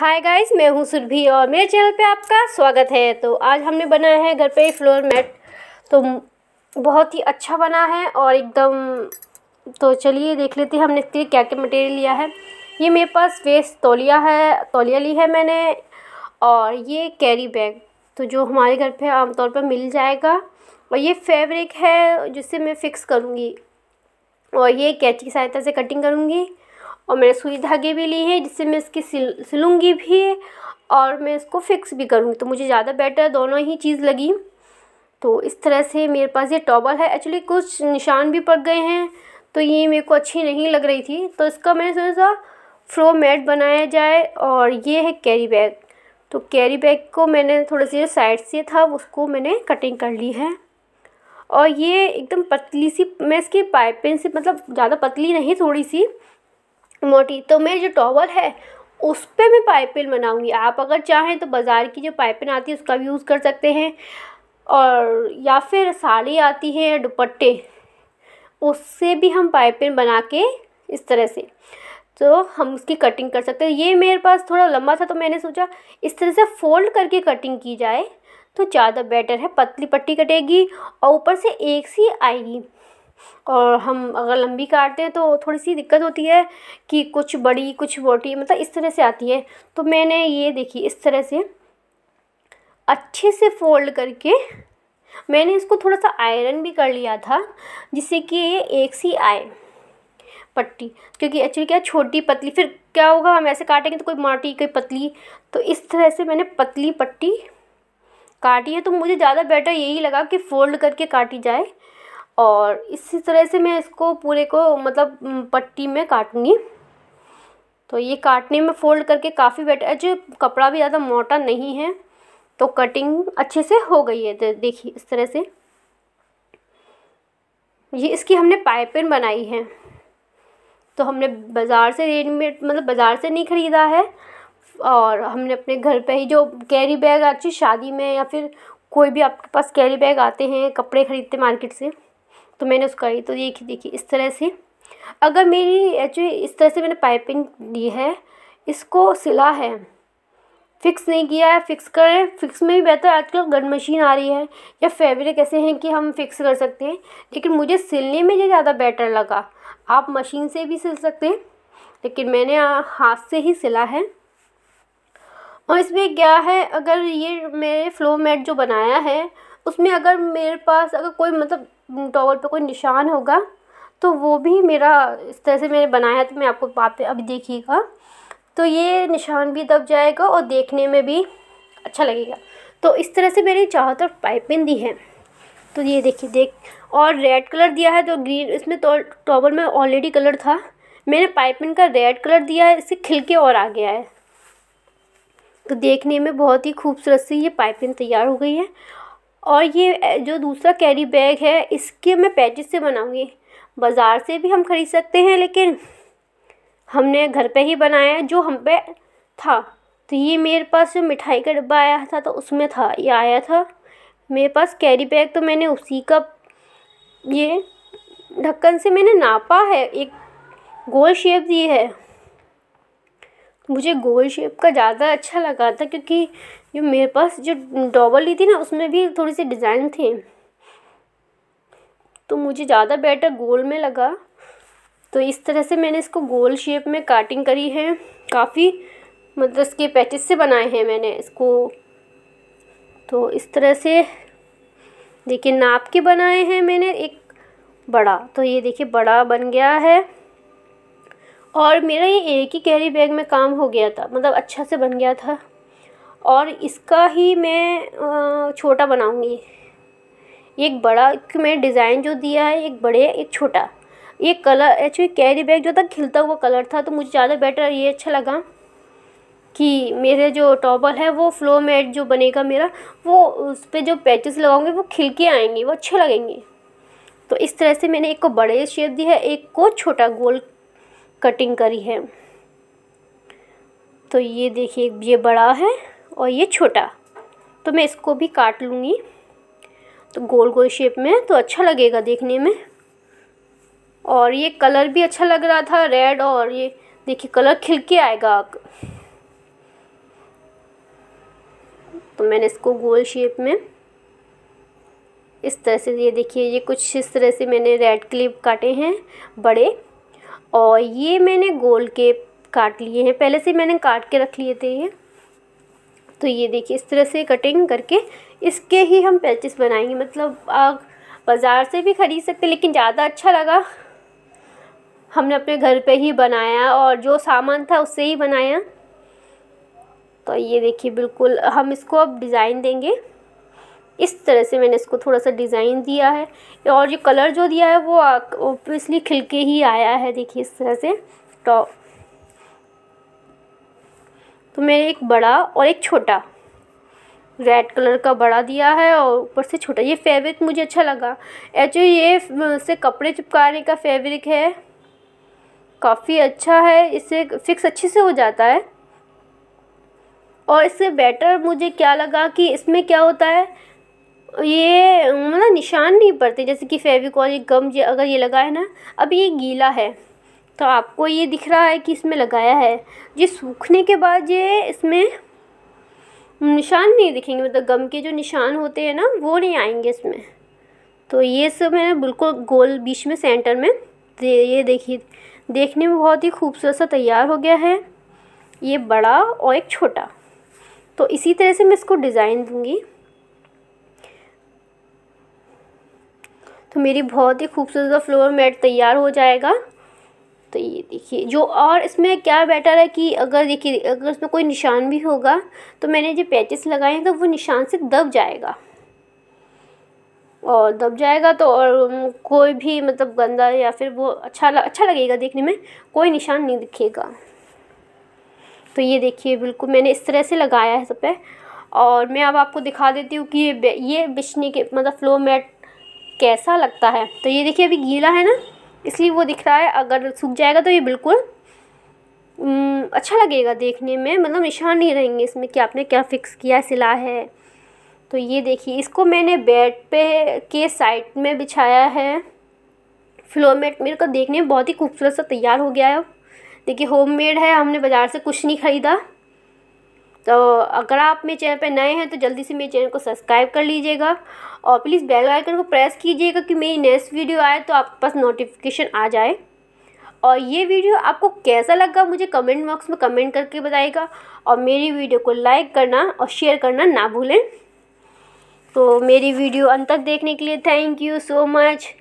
Hi guys मैं हूँ सुरभि और मेरे चैनल पे आपका स्वागत है। तो आज हमने बनाया है घर पे फ्लोर मैट तो बहुत ही अच्छा बना है और एकदम तो चलिए देख लेते हैं हमने इसके लिए क्या क्या मटेरियल लिया है। ये मेरे पास वेस्ट तौलिया है, तौलिया ली है मैंने और ये कैरी बैग तो जो हमारे घर पे आमतौर पर मिल जाएगा। और ये फैब्रिक है जिससे मैं फ़िक्स करूँगी। और ये कैची की सहायता से कटिंग करूँगी। और मैंने सुई धागे भी लिए हैं, जिससे मैं इसकी सिल, सिलूँगी भी और मैं इसको फ़िक्स भी करूँगी। तो मुझे ज़्यादा बेटर दोनों ही चीज़ लगी। तो इस तरह से मेरे पास ये टॉबल है। एक्चुअली कुछ निशान भी पड़ गए हैं तो ये मेरे को अच्छी नहीं लग रही थी। तो इसका मैंने सोचा फ्रो मैट बनाया जाए और ये है कैरी बैग तो कैरी बैग को मैंने थोड़ा सी साइड से था, उसको मैंने कटिंग कर ली है। और ये एकदम पतली सी, मैं इसकी पाइपिंग से मतलब ज़्यादा पतली नहीं, थोड़ी सी। मोटी तो मेरी जो टॉवल है, उस पर मैं पाइपिंग बनाऊँगी। आप अगर चाहें तो बाज़ार की जो पाइपिन आती है, उसका भी यूज़ कर सकते हैं। और, या फिर साड़ी आती है दुपट्टे, उससे भी हम पाइपिन बना के इस तरह से तो हम उसकी कटिंग कर सकते हैं। ये मेरे पास थोड़ा लंबा था तो मैंने सोचा इस तरह से फ़ोल्ड करके कटिंग की जाए तो ज़्यादा बेटर है। पतली पट्टी कटेगी और ऊपर से एक सी आएगी। और हम अगर लंबी काटते हैं तो थोड़ी सी दिक्कत होती है कि कुछ बड़ी, कुछ मोटी मतलब इस तरह से आती है। तो मैंने ये देखी इस तरह से। अच्छे से फ़ोल्ड करके मैंने इसको थोड़ा सा आयरन भी कर लिया था, जिससे कि ये एक सी आए पट्टी। क्योंकि एक्चुअली क्या छोटी पतली, फिर क्या होगा, हम ऐसे काटेंगे तो कोई मोटी, कोई पतली। तो इस तरह से मैंने पतली पट्टी काटी है। तो मुझे ज़्यादा बेटर यही लगा कि फ़ोल्ड करके काटी जाए। और इसी तरह से मैं इसको पूरे को मतलब पट्टी में काटूँगी। तो ये काटने में फ़ोल्ड करके काफ़ी बेटर है जो कपड़ा भी ज़्यादा मोटा नहीं है तो कटिंग अच्छे से हो गई है देखिए, इस तरह से। ये इसकी हमने पाइपिंग बनाई है। तो हमने बाज़ार से रेडीमेड मतलब बाज़ार से नहीं ख़रीदा है, और हमने अपने घर पे ही जो कैरी बैग अच्छी शादी में या फिर कोई भी आपके पास कैरी बैग आते हैं, कपड़े ख़रीदते मार्केट से तो मैंने उसका ही तो देखिए देखिए, इस तरह से। अगर मेरी एक्चुअली इस तरह से मैंने पाइपिंग दी है, इसको सिला है। फ़िक्स नहीं किया है फ़िक्स करें। फ़िक्स में भी बेहतर आजकल गन मशीन आ रही है। या फैब्रिक ऐसे हैं कि हम फ़िक्स कर सकते हैं, लेकिन मुझे सिलने में ये ज़्यादा बेटर लगा। आप मशीन से भी सिल सकते हैं, लेकिन मैंने हाथ से ही सिला है। और इसमें क्या है, अगर ये मेरे फ्लो मैट जो बनाया है, उसमें अगर मेरे पास, अगर कोई मतलब टॉवल पे कोई निशान होगा तो वो भी मेरा, इस तरह से मैंने बनाया तो मैं आपको बात पे अभी देखिएगा। तो ये निशान भी दब जाएगा और देखने में भी अच्छा लगेगा। तो इस तरह से मैंने चारों तरफ़ पाइपिंग दी है। तो ये देखिए, देख, और रेड कलर दिया है तो ग्रीन, इसमें तो टॉवल में ऑलरेडी कलर था। मैंने पाइपिंग का रेड कलर दिया है, इससे खिल के और आ गया है। तो देखने में बहुत ही खूबसूरत सी ये पाइपिंग तैयार हो गई है। और ये जो दूसरा कैरी बैग है, इसके मैं पैचेस से बनाऊँगी। बाज़ार से भी हम ख़रीद सकते हैं, लेकिन हमने घर पे ही बनाया जो हम पे था। तो ये मेरे पास जो मिठाई का डब्बा आया था तो उसमें था, ये आया था। मेरे पास कैरी बैग तो मैंने उसी का, ये ढक्कन से मैंने नापा है, एक गोल शेप दी है। मुझे गोल शेप का ज़्यादा अच्छा लगा था क्योंकि जो मेरे पास जो डॉबल ली थी ना, उसमें भी थोड़ी सी डिज़ाइन थे। तो मुझे ज़्यादा बेटर गोल में लगा। तो इस तरह से मैंने इसको गोल शेप में काटिंग करी है। काफ़ी मतलब इसके पैचेस से बनाए हैं मैंने इसको। तो इस तरह से देखिए नाप के बनाए हैं मैंने एक बड़ा। तो ये देखिए बड़ा बन गया है। और मेरा ये एक ही कैरी बैग में काम हो गया था मतलब अच्छा से बन गया था। और इसका ही मैं छोटा बनाऊँगी। एक बड़ा मैं डिज़ाइन जो दिया है, एक बड़े, एक छोटा। ये कलर एक्चुअली कैरी बैग जो था, खिलता हुआ कलर था तो मुझे ज़्यादा बेटर ये अच्छा लगा कि मेरे जो टॉबल है, वो फ्लो मैट जो बनेगा मेरा, वो उस पर जो पैचेस लगाऊँगे, वो खिल के आएँगे, वो अच्छे लगेंगे। तो इस तरह से मैंने एक को बड़े शेप दी है, एक को छोटा, गोल कटिंग करी है। तो ये देखिए, ये बड़ा है और ये छोटा। तो मैं इसको भी काट लूँगी। तो गोल गोल शेप में तो अच्छा लगेगा देखने में। और ये कलर भी अच्छा लग रहा था रेड और ये देखिए कलर खिल के आएगा तो मैंने इसको गोल शेप में इस तरह से, ये देखिए, ये कुछ इस तरह से मैंने रेड क्लिप काटे हैं, बड़े। और ये मैंने गोल के काट लिए हैं। पहले से मैंने काट के रख लिए थे ये। तो ये देखिए, इस तरह से कटिंग करके इसके ही हम पैचेस बनाएँगे। मतलब आप बाज़ार से भी ख़रीद सकते लेकिन ज़्यादा अच्छा लगा। हमने अपने घर पे ही बनाया और जो सामान था उससे ही बनाया। तो ये देखिए, बिल्कुल हम इसको अब डिज़ाइन देंगे। इस तरह से मैंने इसको थोड़ा सा डिज़ाइन दिया है। और ये कलर जो दिया है वो ऑब्वियसली खिल के ही आया है, देखिए इस तरह से। टॉप तो मैंने एक बड़ा और एक छोटा रेड कलर का बड़ा दिया है और ऊपर से छोटा। ये फैब्रिक मुझे अच्छा लगा। एक्चुअली ये से कपड़े चिपकाने का फैब्रिक है। काफ़ी अच्छा है इससे फिक्स अच्छे से हो जाता है। और इससे बेटर मुझे क्या लगा कि इसमें क्या होता है? ये मतलब निशान नहीं पड़ते, जैसे कि फेविकॉल गम अगर ये लगा है ना, अब ये गीला है तो आपको ये दिख रहा है कि इसमें लगाया है। ये सूखने के बाद ये इसमें निशान नहीं दिखेंगे मतलब गम के जो निशान होते हैं ना, वो नहीं आएँगे इसमें। तो ये सब मैंने बिल्कुल गोल बीच में, सेंटर में दे ये देखिए, देखने में बहुत ही खूबसूरत सा तैयार हो गया है। ये बड़ा और एक छोटा। तो इसी तरह से मैं इसको डिज़ाइन दूँगी। तो मेरी बहुत ही खूबसूरत फ्लोर मैट तैयार हो जाएगा। तो ये देखिए जो और इसमें क्या बेटर है कि अगर देखिए अगर इसमें कोई निशान भी होगा तो मैंने जो पैचेस लगाए हैं तो वो निशान से दब जाएगा। और दब जाएगा तो और कोई भी मतलब गंदा या फिर वो अच्छा लग, अच्छा लगेगा देखने में कोई निशान नहीं दिखेगा। तो ये देखिए बिल्कुल मैंने इस तरह से लगाया है सब पे। और मैं अब आपको दिखा देती हूँ कि ये ये बिछने के मतलब फ्लो मैट कैसा लगता है? तो ये देखिए अभी गीला है ना, इसलिए वो दिख रहा है। अगर सूख जाएगा तो ये बिल्कुल अच्छा लगेगा देखने में। मतलब निशान नहीं रहेंगे इसमें कि आपने क्या फ़िक्स किया सिला है। तो ये देखिए, इसको मैंने बेड पे के साइड में बिछाया है। फ्लोरमेट मेरे को देखने में बहुत ही खूबसूरत सा तैयार हो गया है। देखिए होममेड है, हमने बाज़ार से कुछ नहीं ख़रीदा। तो अगर आप मेरे चैनल पर नए हैं तो जल्दी से मेरे चैनल को सब्सक्राइब कर लीजिएगा और प्लीज़ बेल आइकन को प्रेस कीजिएगा कि मेरी नेक्स्ट वीडियो आए तो आपके पास नोटिफिकेशन आ जाए। और ये वीडियो आपको कैसा लगा मुझे कमेंट बॉक्स में कमेंट करके बताइएगा और मेरी वीडियो को लाइक करना और शेयर करना ना भूलें। तो मेरी वीडियो अंत तक देखने के लिए थैंक यू सो मच।